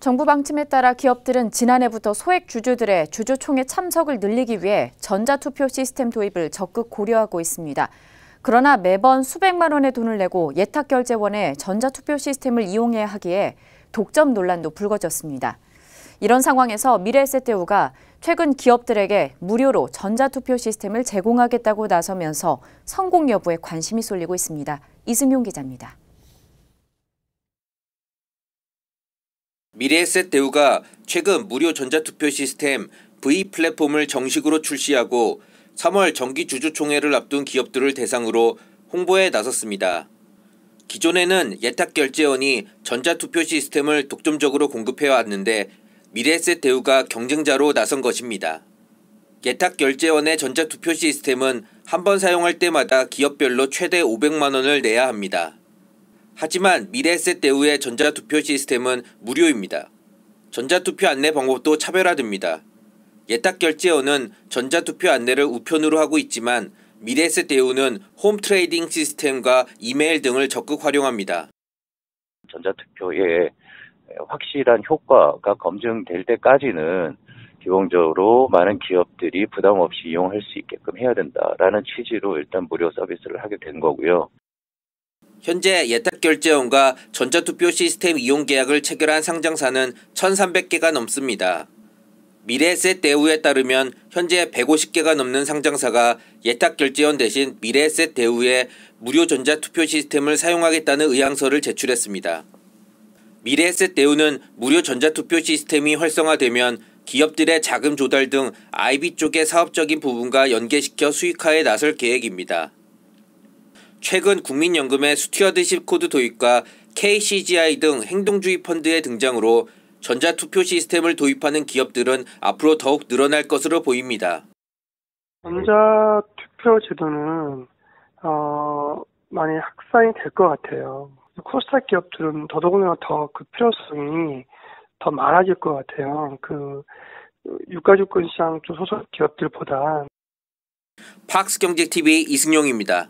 정부 방침에 따라 기업들은 지난해부터 소액 주주들의 주주총회 참석을 늘리기 위해 전자투표 시스템 도입을 적극 고려하고 있습니다. 그러나 매번 수백만 원의 돈을 내고 예탁결제원의 전자투표 시스템을 이용해야 하기에 독점 논란도 불거졌습니다. 이런 상황에서 미래에셋대우가 최근 기업들에게 무료로 전자투표 시스템을 제공하겠다고 나서면서 성공 여부에 관심이 쏠리고 있습니다. 이승용 기자입니다. 미래에셋 대우가 최근 무료 전자투표 시스템 V 플랫폼을 정식으로 출시하고 3월 정기 주주총회를 앞둔 기업들을 대상으로 홍보에 나섰습니다. 기존에는 예탁 결제원이 전자투표 시스템을 독점적으로 공급해왔는데 미래에셋 대우가 경쟁자로 나선 것입니다. 예탁 결제원의 전자투표 시스템은 한 번 사용할 때마다 기업별로 최대 500만 원을 내야 합니다. 하지만 미래에셋 대우의 전자투표 시스템은 무료입니다. 전자투표 안내 방법도 차별화됩니다. 예탁결제원은 전자투표 안내를 우편으로 하고 있지만 미래에셋 대우는 홈 트레이딩 시스템과 이메일 등을 적극 활용합니다. 전자투표에 확실한 효과가 검증될 때까지는 기본적으로 많은 기업들이 부담 없이 이용할 수 있게끔 해야 된다라는 취지로 일단 무료 서비스를 하게 된 거고요. 현재 예탁 결제원과 전자투표 시스템 이용 계약을 체결한 상장사는 1,300개가 넘습니다. 미래에셋 대우에 따르면 현재 150개가 넘는 상장사가 예탁 결제원 대신 미래에셋 대우의 무료 전자투표 시스템을 사용하겠다는 의향서를 제출했습니다. 미래에셋 대우는 무료 전자투표 시스템이 활성화되면 기업들의 자금 조달 등 IB 쪽의 사업적인 부분과 연계시켜 수익화에 나설 계획입니다. 최근 국민연금의 stewardship code 도입과 KCGI 등 행동주의 펀드의 등장으로 전자투표 시스템을 도입하는 기업들은 앞으로 더욱 늘어날 것으로 보입니다. 전자투표 제도는 어, 많이 확산이 될 것 같아요. 코스닥 기업들은 더더군다나 더 그 필요성이 더 많아질 것 같아요. 그 유가증권 시장 쪽 소속 기업들보다. 팍스 경제 TV 이승용입니다.